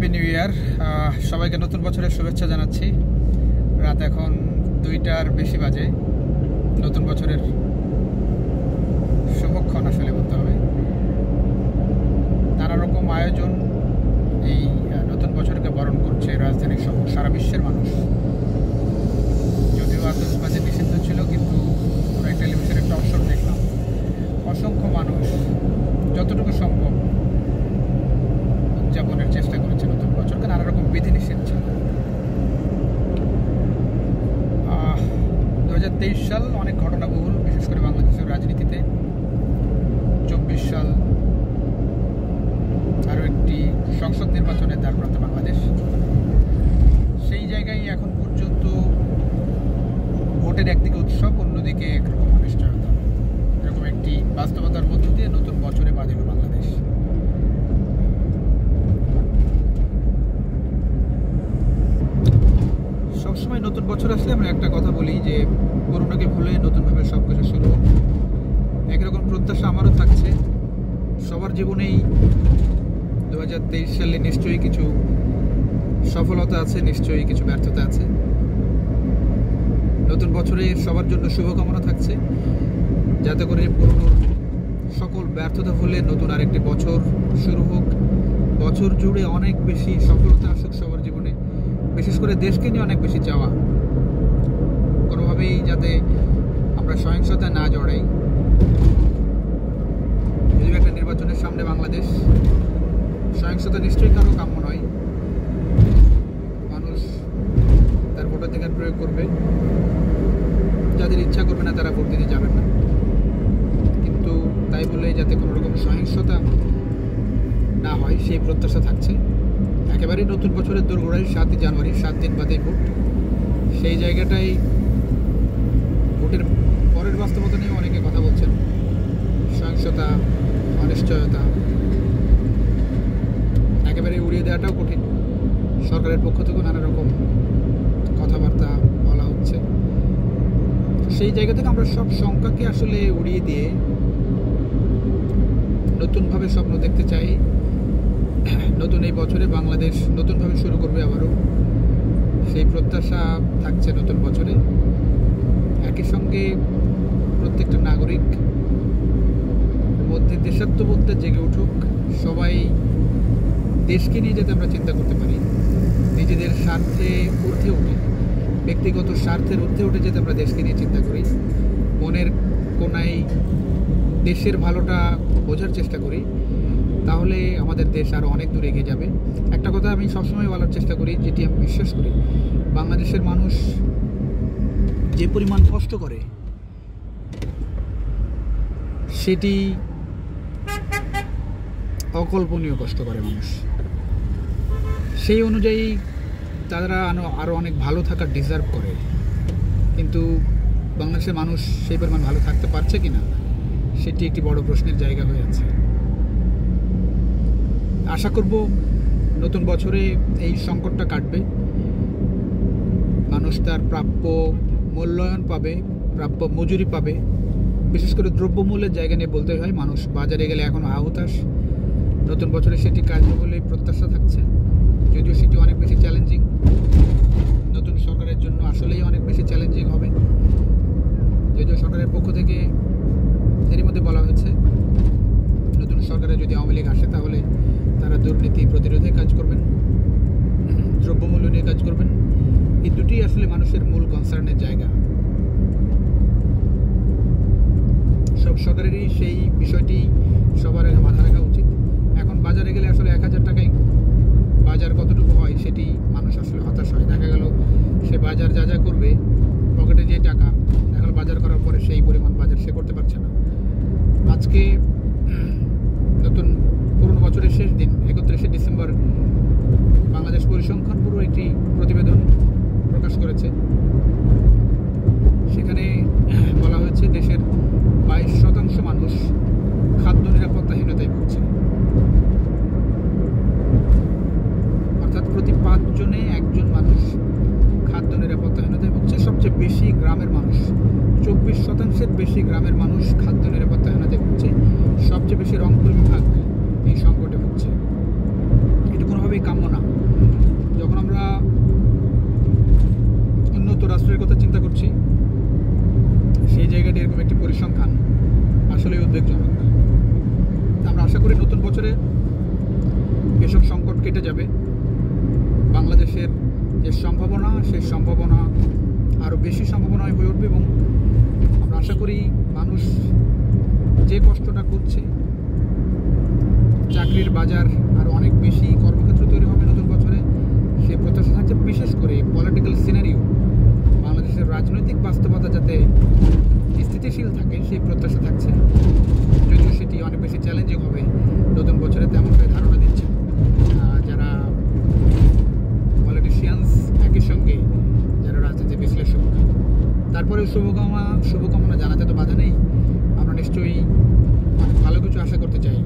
Happy new year সবাইকে নতুন বছরের শুভেচ্ছা জানাচ্ছি। রাত এখন দুইটার বেশি বাজে। নতুন বছরের শুভক্ষণ আসলে বলতে হবে নানা রকম আয়োজন এই আহ, নতুন বছরকে বরণ করছে রাজধানী সহ সারা বিশ্বের মানুষ যদিও আতসবাজি নিষিদ্ধ ছিল কিন্তু আমরা টেলিভিশনের টক শো দেখলাম অসংখ্য মানুষ যতটুকু সম্ভব উদযাপনের চেষ্টা করেছে নতুন বছরকে নানা রকম বিধিনিষেধ ছিল দু হাজার তেইশ সাল অনেক ঘটনাবহুল, বিশেষ করে বাংলাদেশের রাজনীতিতে। চব্বিশ সাল আরও একটি সংসদ নির্বাচনের দ্বারপ্রান্তে বাংলাদেশ। সেই জায়গায় এখন পর্যন্ত ভোটের একদিকে উৎসব, অন্যদিকে একরকম অনিশ্চয়তা। এরকম একটি বাস্তবতার মধ্য দিয়ে নতুন বছরে দিল বাংলাদেশ সবসময় নতুন বছর আসলে আমরা একটা কথা বলি যে পুরোনোকে ভুলে নতুনভাবে সব কিছু শুরু হোক। একরকম প্রত্যাশা আমারও থাকছে। সবার জীবনেই দু হাজার তেইশ সালে নিশ্চয়ই কিছু সফলতা আছে, নিশ্চয়ই কিছু ব্যর্থতা আছে। নতুন বছরে সবার জন্য শুভকামনা থাকছে। যাতে করে পুরনোর সকল ব্যর্থতা ভুলে নতুন আরেকটি বছর শুরু হোক। বছর জুড়ে অনেক বেশি সফলতা আসুক সবার জীবনে। বিশেষ করে দেশকে নিয়ে অনেক বেশি চাওয়া। কোনোভাবেই যাতে আমরা সহিংসতা না জড়াই। যদিও একটা নির্বাচনের সামনে বাংলাদেশ। সহিংসতা নিশ্চয়ই কারও কাম্য নয়। মানুষ তার ভোটাধিকার প্রয়োগ করবে। যাদের ইচ্ছা করবে না, তারা ভোট দিতে যাবেন না। কিন্তু তাই বলে যাতে কোনো রকম সহিংসতা না হয়, সেই প্রত্যাশা থাকছে। একেবারেই নতুন বছরের দোরগোড়ায় সাতই জানুয়ারি, সাত দিন বাদে ভোট। সেই জায়গাটাই ভোটের পরের বাস্তবতা নিয়ে অনেকে কথা বলছেন। সহিংসতা, অনিশ্চয়তা একেবারে উড়িয়ে দেওয়াটাও কঠিন। সরকারের পক্ষ থেকে নানা রকম কথাবার্তা বলা হচ্ছে। সেই জায়গা থেকে আমরা সব শঙ্কাকে আসলে উড়িয়ে দিয়ে নতুনভাবে স্বপ্ন দেখতে চাই। নতুন এই বছরে বাংলাদেশ নতুনভাবে শুরু করবে আবারও। সেই প্রত্যাশা থাকছে নতুন বছরে। একই সঙ্গে প্রত্যেকটা নাগরিক, মধ্যে দেশাত্মবোধটা জেগে উঠুক, সবাই দেশকে নিয়ে যাতে আমরা চিন্তা করতে পারি, নিজেদের স্বার্থে ঊর্ধ্বে উঠে, ব্যক্তিগত স্বার্থের ঊর্ধ্বে উঠে যাতে আমরা দেশকে নিয়ে চিন্তা করি, মনের কোনায় দেশের ভালোটা বোঝার চেষ্টা করি তাহলে আমাদের দেশ আরও অনেক দূর এগিয়ে যাবে। একটা কথা আমি সবসময় বলার চেষ্টা করি, যেটি আমি বিশ্বাস করি, বাংলাদেশের মানুষ যে পরিমাণ কষ্ট করে, সেটি অকল্পনীয় কষ্ট করে মানুষ। সেই অনুযায়ী তারা আরও অনেক ভালো থাকার ডিজার্ভ করে। কিন্তু বাংলাদেশের মানুষ সেই পরিমাণ ভালো থাকতে পারছে কি না সেটি একটি বড় প্রশ্নের জায়গা হয়ে আছে। আশা করব নতুন বছরে এই সংকটটা কাটবে। মানুষ তার প্রাপ্য মূল্যায়ন পাবে, প্রাপ্য মজুরি পাবে। বিশেষ করে দ্রব্যমূল্যের জায়গা নিয়ে বলতে হয়, মানুষ বাজারে গেলে এখন আহতাশ। নতুন বছরে সেটি কাজবে বলে প্রত্যাশা থাকছে। যদিও সেটি অনেক বেশি চ্যালেঞ্জিং নতুন সরকারের জন্য আসলেই অনেক বেশি চ্যালেঞ্জিং হবে। যদিও সরকারের পক্ষ থেকে এরই মধ্যে বলা হয়েছে সরকারে যদি আওয়ামী লীগ আসে, তাহলে তারা দুর্নীতি প্রতিরোধে কাজ করবেন, দ্রব্যমূল্য নিয়ে কাজ করবেন। এই দুটি আসলে মানুষের মূল কনসার্নের জায়গা। সব সরকারেরই সেই বিষয়টি সবার আগে মাথা রাখা উচিত। এখন বাজারে গেলে আসলে এক হাজার টাকায় বাজার কতটুকু হয় সেটি মানুষ আসলে হতাশ হয়। দেখা গেল সে বাজার যা যা করবে, পকেটে যে টাকা, দেখা বাজার করার পরে সেই পরিমাণ বাজার সে করতে পারছে না। আজকে অর্থাৎ প্রতি পাঁচজনে একজন মানুষ খাদ্য নিরাপত্তাহীনতায় ভুগছে সবচেয়ে বেশি গ্রামের মানুষ। চব্বিশ শতাংশের বেশি গ্রামের মানুষ খাদ্য নিরাপত্তাহীনতায় ভুগছে। সবচেয়ে বেশি রংপুর বিভাগ এই সংকটে ভুগছে। এটা কোনোভাবেই কাম্য না। যখন আমরা উন্নত রাষ্ট্রের কথা চিন্তা করছি, সেই জায়গাটি এরকম একটি পরিসংখ্যান আসলে উদ্বেগজনক। আমরা আশা করি নতুন বছরে এসব সংকট কেটে যাবে। সম্ভাবনা, সেই সম্ভাবনা আরও বেশি সম্ভাবনায় হয়ে উঠবে এবং আমরা আশা করি মানুষ যে কষ্টটা করছে, চাকরির বাজার আরও অনেক বেশি কর্মক্ষেত্র তৈরি হবে নতুন বছরে সে প্রত্যাশা থাকছে বিশেষ করে পলিটিক্যাল সিনারিও বাংলাদেশের রাজনৈতিক বাস্তবতা যাতে স্থিতিশীল থাকে, সেই প্রত্যাশা যদিও সেটি অনেক বেশি চ্যালেঞ্জিং হবে নতুন বছরে তেমনটাই ধারণা দিচ্ছে আহ, যারা পলিটিশিয়ানস একই সঙ্গে যারা রাজনীতি বিশ্লেষক তারপরে শুভকামনা শুভকামনা জানাতে তো বাধা নেই। আমরা নিশ্চয়ই ভালো কিছু আশা করতে চাই।